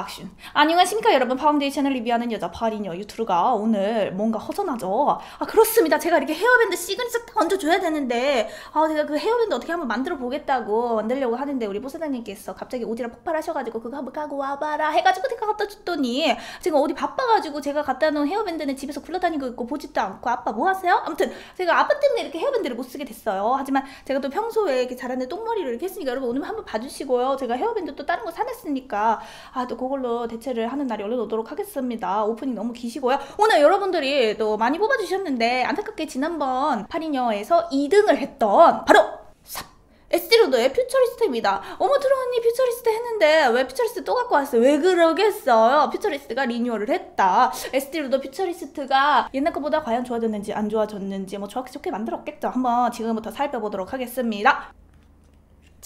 액션. 안녕하십니까 여러분 파운데이션을 리뷰하는 여자 파리녀 유튜브가 오늘 뭔가 허전하죠? 아 그렇습니다 제가 이렇게 헤어밴드 시그니처 얹어줘야 되는데 아 제가 그 헤어밴드 어떻게 한번 만들어 보겠다고 만들려고 하는데 우리 보사장님께서 갑자기 어디랑 폭발하셔가지고 그거 한번 까고 와봐라 해가지고 제가 갖다 줬더니 제가 어디 바빠가지고 제가 갖다 놓은 헤어밴드는 집에서 굴러다니고 있고 보지도 않고 아빠 뭐 하세요? 아무튼 제가 아빠 때문에 이렇게 헤어밴드를 못 쓰게 됐어요 하지만 제가 또 평소에 이렇게 잘하는 똥머리를 이렇게 했으니까 여러분 오늘 한번 봐주시고요 제가 헤어밴드 또 다른 거 사놨으니까 아 또 그걸로 대체를 하는 날이 얼른 오도록 하겠습니다. 오프닝 너무 기시고요. 오늘 여러분들이 또 많이 뽑아주셨는데 안타깝게 지난번 파리녀에서 2등을 했던 바로 삽! 에스티로더의 퓨처리스트입니다. 어머 트로 언니 퓨처리스트 했는데 왜 퓨처리스트 또 갖고 왔어요? 왜 그러겠어요? 퓨처리스트가 리뉴얼을 했다. 에스티로더 퓨처리스트가 옛날 것보다 과연 좋아졌는지 안 좋아졌는지 뭐 정확히 좋게 만들었겠죠. 한번 지금부터 살펴보도록 하겠습니다.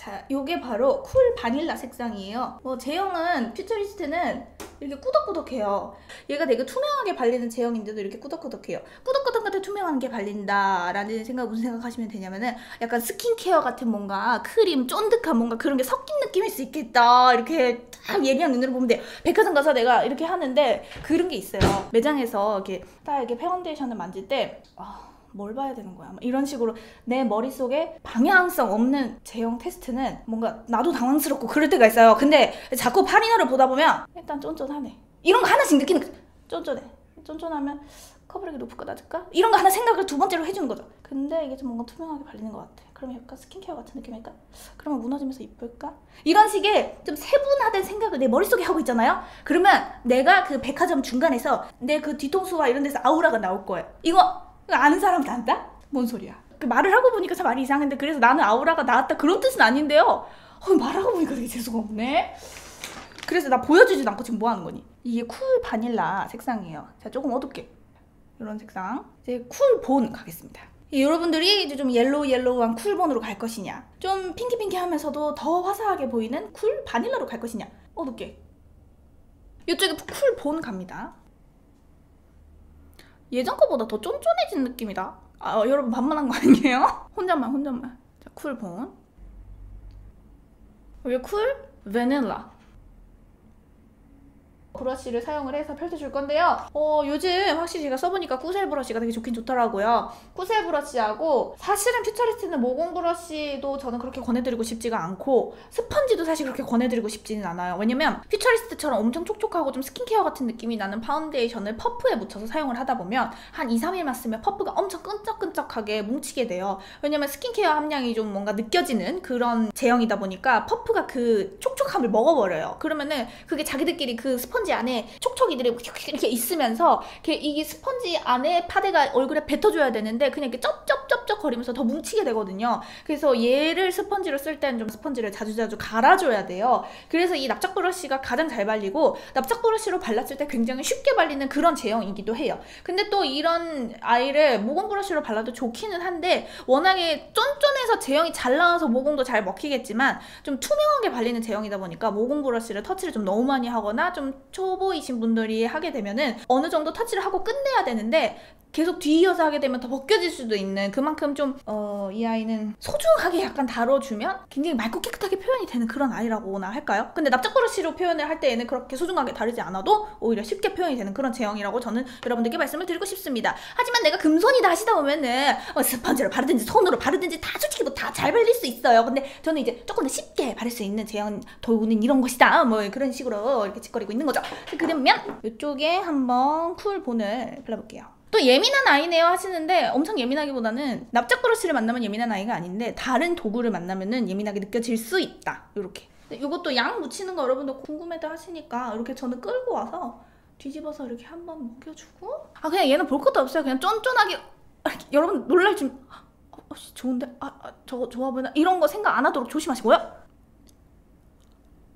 자, 요게 바로 Cool Vanilla 색상이에요. 뭐 제형은 퓨처리스트는 이렇게 꾸덕꾸덕해요. 얘가 되게 투명하게 발리는 제형인데도 이렇게 꾸덕꾸덕해요. 꾸덕꾸덕한데 투명한 게 발린다라는 생각 무슨 생각하시면 되냐면은 약간 스킨케어 같은 뭔가 크림 쫀득한 뭔가 그런 게 섞인 느낌일 수 있겠다. 이렇게 딱 예리한 눈으로 보면 돼요. 백화점 가서 내가 이렇게 하는데 그런 게 있어요. 매장에서 이렇게 딱 이렇게 파운데이션을 만질 때 아, 뭘 봐야 되는 거야? 이런 식으로 내 머릿속에 방향성 없는 제형 테스트는 뭔가 나도 당황스럽고 그럴 때가 있어요. 근데 자꾸 파리너를 보다 보면 일단 쫀쫀하네. 이런 거 하나씩 느끼는 거 쫀쫀해. 쫀쫀하면 커버력이 높을까 낮을까? 이런 거 하나 생각을 두 번째로 해주는 거죠. 근데 이게 좀 뭔가 투명하게 발리는 것 같아. 그러면 약간 스킨케어 같은 느낌일까? 그러면 무너지면서 이쁠까? 이런 식의 좀 세분화된 생각을 내 머릿속에 하고 있잖아요? 그러면 내가 그 백화점 중간에서 내 그 뒤통수와 이런 데서 아우라가 나올 거예요. 이거 아는 사람 난다? 뭔 소리야? 그 말을 하고 보니까 참 말이 이상한데 그래서 나는 아우라가 나왔다 그런 뜻은 아닌데요. 어, 말하고 보니까 되게 재수가 없네. 그래서 나 보여주지도 않고 지금 뭐 하는 거니? 이게 Cool Vanilla 색상이에요. 자, 조금 어둡게. 이런 색상. 이제 Cool Bone 가겠습니다. 여러분들이 이제 좀 yellow yellow한 Cool Bone으로 갈 것이냐 좀 pinky pinky 하면서도 더 화사하게 보이는 Cool Vanilla로 갈 것이냐 어둡게 이쪽에 Cool Bone 갑니다 예전 거보다 더 쫀쫀해진 느낌이다. 아, 어, 여러분 반말한 거 아니에요? 혼잣말 혼잣말. 자, Cool Bone. 여기 Cool Vanilla. 브러쉬를 사용을 해서 펼쳐줄 건데요. 어, 요즘 확실히 제가 써보니까 꾸셀 브러쉬가 되게 좋긴 좋더라고요. 꾸셀 브러쉬하고 사실은 퓨처리스트는 모공 브러쉬도 저는 그렇게 권해드리고 싶지가 않고 스펀지도 사실 그렇게 권해드리고 싶지는 않아요. 왜냐면 퓨처리스트처럼 엄청 촉촉하고 좀 스킨케어 같은 느낌이 나는 파운데이션을 퍼프에 묻혀서 사용을 하다 보면 한 2, 3일만 쓰면 퍼프가 엄청 끈적끈적하게 뭉치게 돼요. 왜냐면 스킨케어 함량이 좀 뭔가 느껴지는 그런 제형이다 보니까 퍼프가 그 촉촉함을 먹어버려요. 그러면은 그게 자기들끼리 그 스펀지 스펀지 안에 촉촉이들이 이렇게 있으면서 이게 스펀지 안에 파데가 얼굴에 뱉어줘야 되는데 그냥 이렇게 쩝쩝쩝쩝 거리면서 더 뭉치게 되거든요. 그래서 얘를 스펀지로 쓸 때는 좀 스펀지를 자주자주 갈아줘야 돼요. 그래서 이 납작 브러쉬가 가장 잘 발리고 납작 브러쉬로 발랐을 때 굉장히 쉽게 발리는 그런 제형이기도 해요. 근데 또 이런 아이를 모공 브러쉬로 발라도 좋기는 한데 워낙에 쫀쫀해서 제형이 잘 나와서 모공도 잘 먹히겠지만 좀 투명하게 발리는 제형이다 보니까 모공 브러쉬를 터치를 좀 너무 많이 하거나 좀 초보이신 분들이 하게 되면은 어느 정도 터치를 하고 끝내야 되는데 계속 뒤이어서 하게 되면 더 벗겨질 수도 있는 그만큼 좀, 어, 이 아이는 소중하게 약간 다뤄주면 굉장히 맑고 깨끗하게 표현이 되는 그런 아이라고나 할까요? 근데 납작버릇시로 표현을 할 때에는 그렇게 소중하게 다르지 않아도 오히려 쉽게 표현이 되는 그런 제형이라고 저는 여러분들께 말씀을 드리고 싶습니다. 하지만 내가 금손이다 하시다 보면은 어, 스펀지로 바르든지 손으로 바르든지 다 솔직히 뭐 다 잘 발릴 수 있어요. 근데 저는 이제 조금 더 쉽게 바를 수 있는 제형 도구는 이런 것이다. 뭐 그런 식으로 이렇게 짓거리고 있는 거죠. 그러면 이쪽에 한번 Cool Bone을 발라볼게요. 또 예민한 아이네요 하시는데 엄청 예민하기보다는 납작 브러쉬를 만나면 예민한 아이가 아닌데 다른 도구를 만나면은 예민하게 느껴질 수 있다. 이렇게. 이것도 양 묻히는 거 여러분도 궁금해도 하시니까 이렇게 저는 끌고 와서 뒤집어서 이렇게 한번 먹여주고 아 그냥 얘는 볼 것도 없어요. 그냥 쫀쫀하게 여러분 놀랄 좀 어, 어, 좋은데 아, 아 저거 좋아 보이나 이런 거 생각 안 하도록 조심하시고요.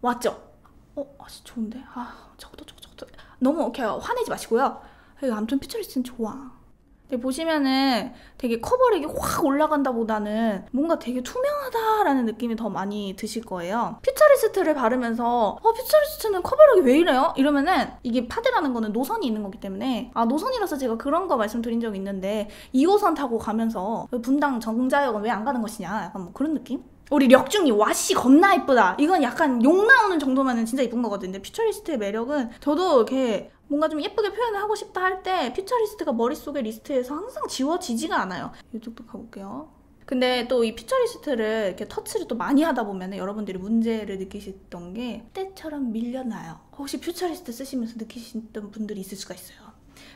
왔죠? 어, 아, 좋은데 아 저것도 저것도 저것도 너무 이렇게 화내지 마시고요. 아무튼 퓨처리스트는 좋아. 보시면은 되게 커버력이 확 올라간다 보다는 뭔가 되게 투명하다라는 느낌이 더 많이 드실 거예요. 퓨처리스트를 바르면서 어 퓨처리스트는 커버력이 왜 이래요? 이러면은 이게 파데라는 거는 노선이 있는 거기 때문에 아 노선이라서 제가 그런 거 말씀드린 적이 있는데 2호선 타고 가면서 분당 정자역은 왜 안 가는 것이냐 약간 뭐 그런 느낌? 우리 력중이 와씨 겁나 이쁘다. 이건 약간 욕 나오는 정도면은 진짜 이쁜 거거든요. 퓨처리스트의 매력은 저도 이렇게 뭔가 좀 예쁘게 표현을 하고 싶다 할 때 퓨처리스트가 머릿속에 리스트에서 항상 지워지지가 않아요. 이쪽도 가볼게요. 근데 또 이 퓨처리스트를 이렇게 터치를 또 많이 하다 보면 여러분들이 문제를 느끼셨던 게 때처럼 밀려나요. 혹시 퓨처리스트 쓰시면서 느끼셨던 분들이 있을 수가 있어요.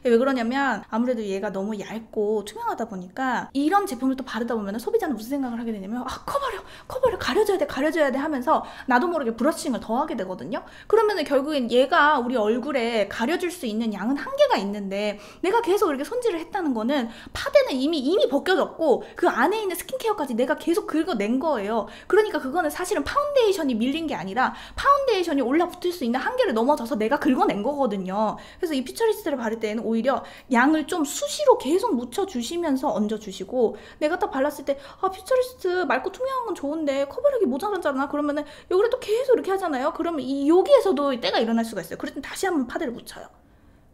왜 그러냐면 아무래도 얘가 너무 얇고 투명하다 보니까 이런 제품을 또 바르다 보면 소비자는 무슨 생각을 하게 되냐면 아 커버력 커버력 가려줘야 돼 가려줘야 돼 하면서 나도 모르게 브러싱을 더 하게 되거든요. 그러면은 결국엔 얘가 우리 얼굴에 가려줄 수 있는 양은 한계가 있는데 내가 계속 이렇게 손질을 했다는 거는 파데는 이미 이미 벗겨졌고 그 안에 있는 스킨케어까지 내가 계속 긁어낸 거예요. 그러니까 그거는 사실은 파운데이션이 밀린 게 아니라 파운데이션이 올라붙을 수 있는 한계를 넘어서서 내가 긁어낸 거거든요. 그래서 이 퓨처리스트를 바를 때에는 오히려 양을 좀 수시로 계속 묻혀주시면서 얹어주시고 내가 딱 발랐을 때 아 퓨처리스트 맑고 투명한 건 좋은데 커버력이 모자라잖아. 그러면은 여기를 또 계속 이렇게 하잖아요. 그러면 이 여기에서도 때가 일어날 수가 있어요. 땐 다시 한번 파데를 묻혀요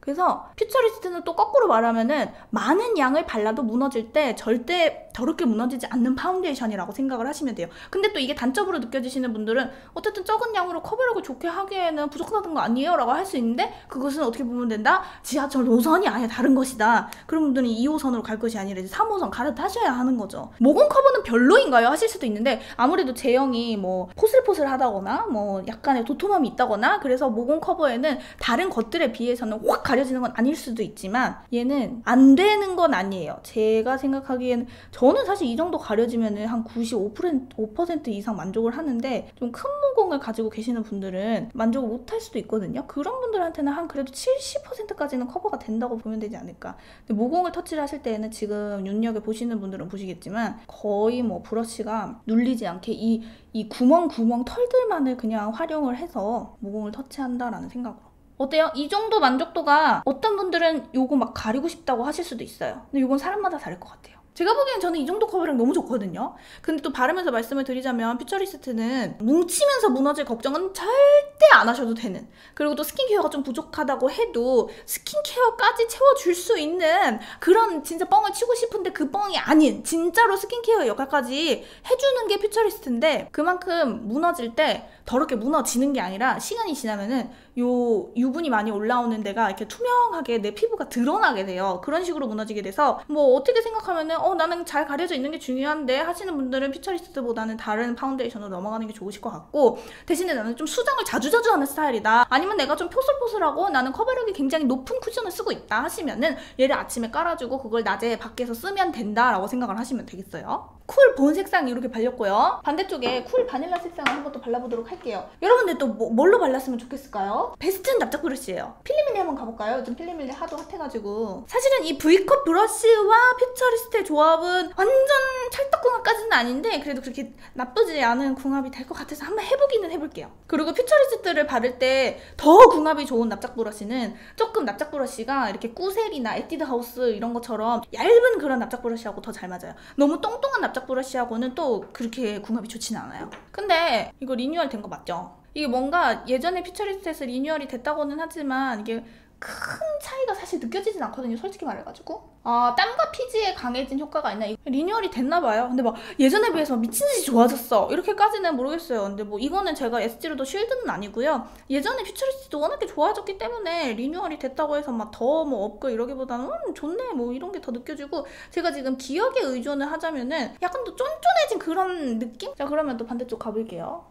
그래서 퓨처리스트는 또 거꾸로 말하면은 많은 양을 발라도 무너질 때 절대 더럽게 무너지지 않는 파운데이션이라고 생각을 하시면 돼요. 근데 또 이게 단점으로 느껴지시는 분들은 어쨌든 적은 양으로 커버력을 좋게 하기에는 부족하다는 거 아니에요? 라고 할 수 있는데 그것은 어떻게 보면 된다? 지하철 노선이 아예 다른 것이다. 그런 분들은 2호선으로 갈 것이 아니라 이제 3호선 갈아타셔야 하는 거죠. 모공 커버는 별로인가요? 하실 수도 있는데 아무래도 제형이 뭐 포슬포슬하다거나 뭐 약간의 도톰함이 있다거나 그래서 모공 커버에는 다른 것들에 비해서는 확 가려지는 건 아닐 수도 있지만 얘는 안 되는 건 아니에요. 제가 생각하기에는 저는 사실 이 정도 가려지면은 한 95% 5% 이상 만족을 하는데 좀 큰 모공을 가지고 계시는 분들은 만족을 못 할 수도 있거든요. 그런 분들한테는 한 그래도 70%까지는 커버가 된다고 보면 되지 않을까. 모공을 터치를 하실 때에는 지금 윤력에 보시는 분들은 보시겠지만 거의 뭐 브러쉬가 눌리지 않게 이, 이 구멍 구멍 털들만을 그냥 활용을 해서 모공을 터치한다라는 생각으로. 어때요? 이 정도 만족도가 어떤 분들은 요거 막 가리고 싶다고 하실 수도 있어요. 근데 요건 사람마다 다를 것 같아요. 제가 보기엔 저는 이 정도 커버력 너무 좋거든요. 근데 또 바르면서 말씀을 드리자면 퓨처리스트는 뭉치면서 무너질 걱정은 절대 안 하셔도 되는 그리고 또 스킨케어가 좀 부족하다고 해도 스킨케어까지 채워줄 수 있는 그런 진짜 뻥을 치고 싶은데 그 뻥이 아닌 진짜로 스킨케어 역할까지 해주는 게 퓨처리스트인데 그만큼 무너질 때 더럽게 무너지는 게 아니라 시간이 지나면은 요 유분이 많이 올라오는 데가 이렇게 투명하게 내 피부가 드러나게 돼요. 그런 식으로 무너지게 돼서 뭐 어떻게 생각하면은 어 나는 잘 가려져 있는 게 중요한데 하시는 분들은 퓨처리스트보다는 다른 파운데이션으로 넘어가는 게 좋으실 것 같고 대신에 나는 좀 수정을 자주자주 하는 스타일이다. 아니면 내가 좀 포슬포슬하고 나는 커버력이 굉장히 높은 쿠션을 쓰고 있다 하시면은 얘를 아침에 깔아주고 그걸 낮에 밖에서 쓰면 된다라고 생각을 하시면 되겠어요. 쿨 본 색상 이렇게 발렸고요. 반대쪽에 쿨 바닐라 색상을 한번 또 발라보도록 할게요. 여러분들 또 뭐, 뭘로 발랐으면 좋겠을까요? 베스트는 납작 브러쉬예요. 필리밀리 한번 가볼까요? 요즘 필리밀리 하도 핫해가지고 사실은 이 V컵 브러쉬와 퓨처리스트의 조합 은 완전 찰떡궁합까지는 아닌데 그래도 그렇게 나쁘지 않은 궁합이 될 것 같아서 한번 해보기는 해볼게요. 그리고 퓨처리스트를 바를 때 더 궁합이 좋은 납작 브러쉬는 조금 납작 브러쉬가 이렇게 꾸셀이나 에뛰드 하우스 이런 것처럼 얇은 그런 납작 브러쉬하고 더 잘 맞아요. 너무 똥똥한 납작 브러쉬하고는 또 그렇게 궁합이 좋지는 않아요. 근데 이거 리뉴얼 된 거 맞죠? 이게 뭔가 예전에 퓨처리스트에서 리뉴얼이 됐다고는 하지만 이게 큰 차이가 사실 느껴지진 않거든요. 솔직히 말해가지고. 아, 땀과 피지에 강해진 효과가 있나? 리뉴얼이 됐나 봐요. 근데 막 예전에 비해서 미친 듯이 좋아졌어. 이렇게까지는 모르겠어요. 근데 뭐 이거는 제가 에스티로더 쉴드는 아니고요. 예전에 퓨처리스트도 워낙에 좋아졌기 때문에 리뉴얼이 됐다고 해서 막 더 뭐 없고 이러기보다는 음, 좋네. 뭐 이런 게 더 느껴지고 제가 지금 기억에 의존을 하자면은 약간 더 쫀쫀해진 그런 느낌? 자, 그러면 또 반대쪽 가볼게요.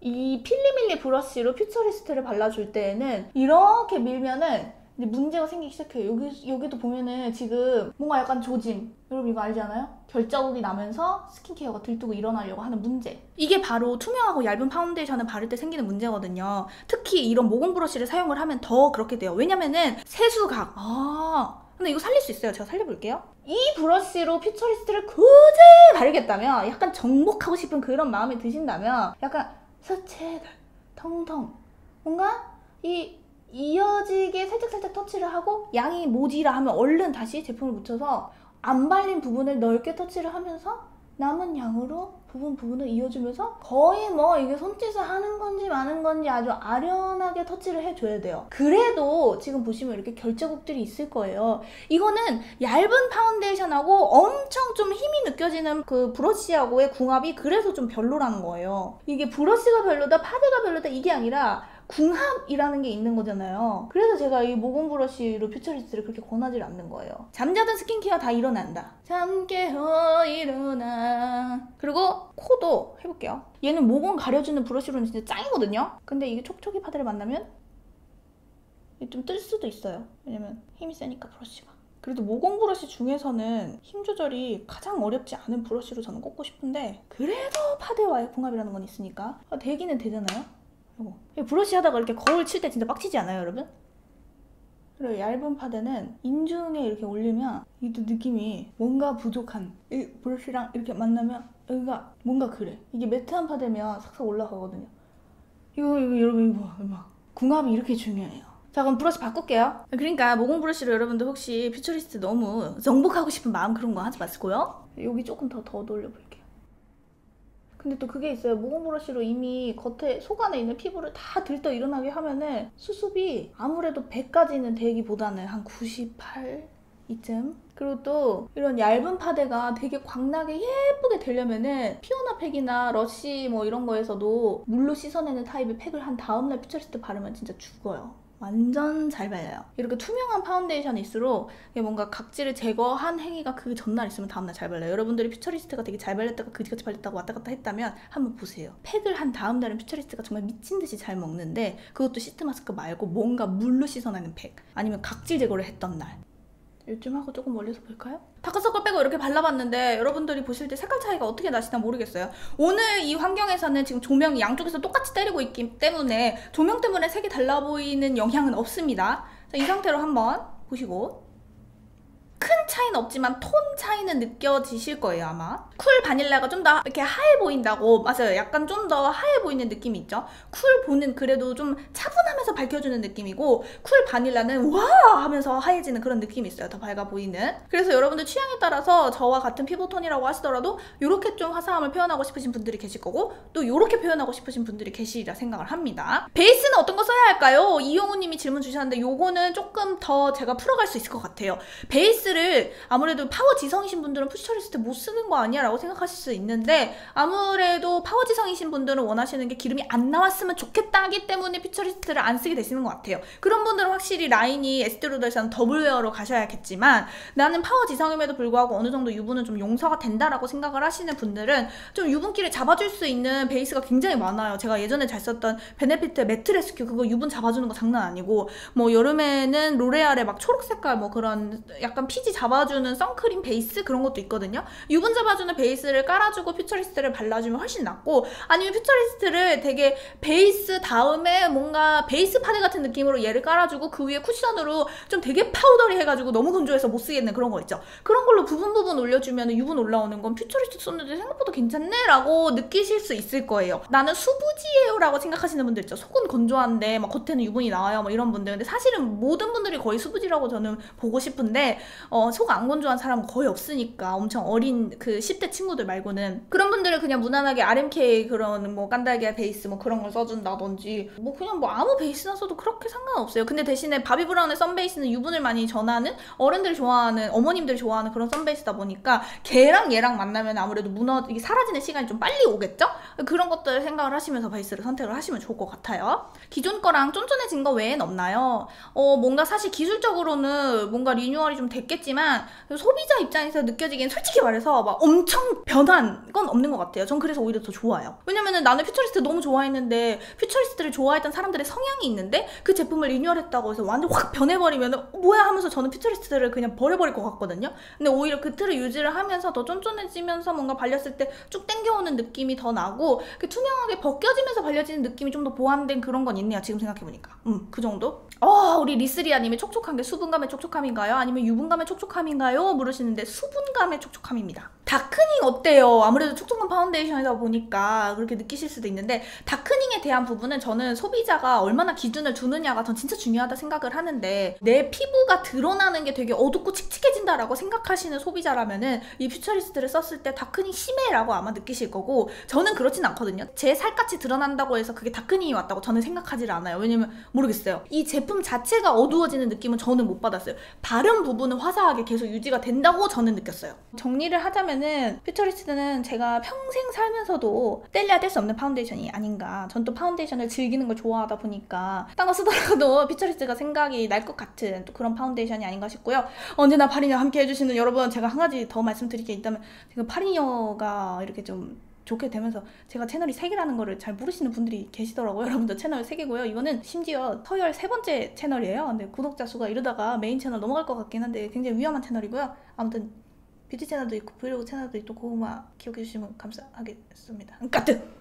이 필리밀리 브러쉬로 퓨처리스트를 발라줄 때에는 이렇게 밀면은 문제가 생기기 시작해요. 여기, 여기도 보면은 지금 뭔가 약간 조짐. 여러분 이거 알지 않아요? 결자국이 나면서 스킨케어가 들뜨고 일어나려고 하는 문제. 이게 바로 투명하고 얇은 파운데이션을 바를 때 생기는 문제거든요. 특히 이런 모공 브러쉬를 사용을 하면 더 그렇게 돼요. 왜냐면은 세수각. 아. 근데 이거 살릴 수 있어요. 제가 살려볼게요. 이 브러쉬로 퓨처리스트를 굳이 바르겠다면 약간 정복하고 싶은 그런 마음이 드신다면 약간 스채들 통통 뭔가 이 이어지게 살짝살짝 터치를 하고 양이 모지라 하면 얼른 다시 제품을 묻혀서 안 발린 부분을 넓게 터치를 하면서 남은 양으로 부분 부분을 이어주면서 거의 뭐 이게 손짓을 하는 건지 마는 건지 아주 아련하게 터치를 해줘야 돼요. 그래도 지금 보시면 이렇게 결제곡들이 있을 거예요. 이거는 얇은 파운데이션하고 엄청 좀 힘이 느껴지는 그 브러쉬하고의 궁합이 그래서 좀 별로라는 거예요. 이게 브러쉬가 별로다, 파데가 별로다 이게 아니라 궁합이라는 게 있는 거잖아요. 그래서 제가 이 모공 브러쉬로 퓨처리스트를 그렇게 권하지 않는 거예요. 잠자던 스킨케어 다 일어난다. 잠깨어 일어나. 그리고 코도 해볼게요. 얘는 모공 가려주는 브러쉬로는 진짜 짱이거든요. 근데 이게 촉촉이 파데를 만나면 좀 뜰 수도 있어요. 왜냐면 힘이 세니까 브러쉬가. 그래도 모공 브러쉬 중에서는 힘 조절이 가장 어렵지 않은 브러쉬로 저는 꽂고 싶은데 그래도 파데와의 궁합이라는 건 있으니까 아, 되기는 되잖아요. 이거 브러쉬 하다가 이렇게 거울 칠 때 진짜 빡치지 않아요, 여러분? 그리고 얇은 파데는 인중에 이렇게 올리면 이도 느낌이 뭔가 부족한 이 브러쉬랑 이렇게 만나면 여기가 뭔가 그래. 이게 매트한 파데면 싹싹 올라가거든요. 이거 이거 여러분 이거 봐. 궁합이 이렇게 중요해요. 자 그럼 브러쉬 바꿀게요. 그러니까 모공 브러쉬로 여러분들 혹시 퓨처리스트 너무 정복하고 싶은 마음 그런 거 하지 마시고요. 여기 조금 더 더 돌려볼게요. 근데 또 그게 있어요. 모공 브러쉬로 이미 겉에 속 안에 있는 피부를 다 들떠 일어나게 하면은 수습이 아무래도 100까지는 되기보다는 한 98 이쯤 그리고 또 이런 얇은 파데가 되게 광나게 예쁘게 되려면은 피오나 팩이나 러쉬 뭐 이런 거에서도 물로 씻어내는 타입의 팩을 한 다음날 퓨처리스트 바르면 진짜 죽어요. 완전 잘 발려요. 이렇게 투명한 파운데이션일수록 뭔가 각질을 제거한 행위가 그 전날 있으면 다음날 잘 발려요. 여러분들이 퓨처리스트가 되게 잘 발렸다가 그지같이 발렸다고 왔다 갔다 했다면 한번 보세요. 팩을 한 다음 날은 퓨처리스트가 정말 미친 듯이 잘 먹는데 그것도 시트 마스크 말고 뭔가 물로 씻어내는 팩 아니면 각질 제거를 했던 날 요즘 하고 조금 멀리서 볼까요? 다크서클 빼고 이렇게 발라봤는데 여러분들이 보실 때 색깔 차이가 어떻게 나시나 모르겠어요. 오늘 이 환경에서는 지금 조명이 양쪽에서 똑같이 때리고 있기 때문에 조명 때문에 색이 달라 보이는 영향은 없습니다. 자, 이 상태로 한번 보시고 큰 차이는 없지만 톤 차이는 느껴지실 거예요 아마. Cool Vanilla가 좀 더 이렇게 하얘 보인다고. 맞아요. 약간 좀 더 하얘 보이는 느낌이 있죠. Cool Bone은 그래도 좀 차분하면서 밝혀주는 느낌이고 Cool Vanilla는 와! 하면서 하얘지는 그런 느낌이 있어요. 더 밝아 보이는. 그래서 여러분들 취향에 따라서 저와 같은 피부톤이라고 하시더라도 이렇게 좀 화사함을 표현하고 싶으신 분들이 계실 거고 또 이렇게 표현하고 싶으신 분들이 계시리라 생각을 합니다. 베이스는 어떤 거 써야 할까요? 이용우님이 질문 주셨는데 요거는 조금 더 제가 풀어갈 수 있을 것 같아요. 베이스를 아무래도 파워 지성이신 분들은 Futurist 못 쓰는 거 아니야 라고 생각하실 수 있는데 아무래도 파워 지성이신 분들은 원하시는 게 기름이 안 나왔으면 좋겠다 하기 때문에 Futurist를 안 쓰게 되시는 것 같아요. 그런 분들은 확실히 라인이 Estée Lauder에서는 Double Wear로 가셔야겠지만 나는 파워 지성임에도 불구하고 어느 정도 유분은 좀 용서가 된다라고 생각을 하시는 분들은 좀 유분기를 잡아줄 수 있는 베이스가 굉장히 많아요. 제가 예전에 잘 썼던 Benefit Matte Rescue 그거 유분 잡아주는 거 장난 아니고 뭐 여름에는 L'Oréal의 막 초록 색깔 뭐 그런 약간 피지 잡아주는 선크림 베이스 그런 것도 있거든요. 유분 잡아주는 베이스를 깔아주고 Futurist를 발라주면 훨씬 낫고 아니면 Futurist를 되게 베이스 다음에 뭔가 베이스 파데 같은 느낌으로 얘를 깔아주고 그 위에 쿠션으로 좀 되게 powdery 해가지고 너무 건조해서 못 쓰겠는 그런 거 있죠. 그런 걸로 부분 부분 올려주면 유분 올라오는 건 Futurist 썼는데 생각보다 괜찮네? 라고 느끼실 수 있을 거예요. 나는 수부지예요 라고 생각하시는 분들 있죠. 속은 건조한데 막 겉에는 유분이 나와요 뭐 이런 분들 근데 사실은 모든 분들이 거의 수부지라고 저는 보고 싶은데 어, 속 안 건조한 사람은 거의 없으니까 엄청 어린 그 10대 친구들 말고는 그런 분들은 그냥 무난하게 RMK 그런 뭐 깐달걀 베이스 뭐 그런 걸 써준다든지 뭐 그냥 뭐 아무 베이스나 써도 그렇게 상관없어요. 근데 대신에 바비 브라운의 썬 베이스는 유분을 많이 전하는 어른들이 좋아하는 어머님들이 좋아하는 그런 썬 베이스다 보니까 걔랑 얘랑 만나면 아무래도 무너 이게 사라지는 시간이 좀 빨리 오겠죠? 그런 것들 생각을 하시면서 베이스를 선택을 하시면 좋을 것 같아요. 기존 거랑 쫀쫀해진 거 외엔 없나요? 어 뭔가 사실 기술적으로는 뭔가 리뉴얼이 좀 됐겠지만 소비자 입장에서 느껴지기엔 솔직히 말해서 막 엄청 변한 건 없는 것 같아요. 전 그래서 오히려 더 좋아요. 왜냐면은 나는 Futurist 너무 좋아했는데 Futurist를 좋아했던 사람들의 성향이 있는데 그 제품을 리뉴얼했다고 해서 완전 확 변해버리면은 뭐야 하면서 저는 Futurist를 그냥 버려버릴 것 같거든요. 근데 오히려 그 틀을 유지를 하면서 더 쫀쫀해지면서 뭔가 발렸을 때 쭉 땡겨오는 느낌이 더 나고 그 투명하게 벗겨지면서 발려지는 느낌이 좀 더 보완된 그런 건 있네요. 지금 생각해보니까. 음, 그 정도? 어, 우리 리스리아님이 촉촉한 게 수분감의 촉촉함인가요? 아니면 유분감의 촉촉함인가요? 물으시는데 수분감의 촉촉함입니다. darkening 어때요? 아무래도 촉촉한 파운데이션이다 보니까 그렇게 느끼실 수도 있는데 다크닝의 피부에 대한 부분은 저는 소비자가 얼마나 기준을 두느냐가 전 진짜 중요하다 생각을 하는데 내 피부가 드러나는 게 되게 어둡고 칙칙해진다라고 생각하시는 소비자라면은 이 Futurist를 썼을 때 darkening 심해라고 아마 느끼실 거고 저는 그렇진 않거든요. 제 살갗이 드러난다고 해서 그게 darkening이 왔다고 저는 생각하지 않아요. 왜냐면 모르겠어요. 이 제품 자체가 어두워지는 느낌은 저는 못 받았어요. 바른 부분은 화사하게 계속 유지가 된다고 저는 느꼈어요. 정리를 하자면은 Futurist는 제가 평생 살면서도 뗄래야 뗄 수 없는 파운데이션이 아닌가. 전 또 파운데이션을 즐기는 걸 좋아하다 보니까 딴 거 쓰더라도 Futurist가 생각이 날 것 같은 또 그런 파운데이션이 아닌가 싶고요. 언제나 파리녀 함께 해주시는 여러분 제가 한 가지 더 말씀드릴 게 있다면 지금 파리녀가 이렇게 좀 좋게 되면서 제가 채널이 세개라는 거를 잘 모르시는 분들이 계시더라고요. 여러분들 채널 세개고요 이거는 심지어 서열 세 번째 채널이에요. 근데 구독자 수가 이러다가 메인 채널 넘어갈 것 같긴 한데 굉장히 위험한 채널이고요. 아무튼 뷰티 채널도 있고 브이로그 채널도 있고 고것만 기억해 주시면 감사하겠습니다. 까뜨!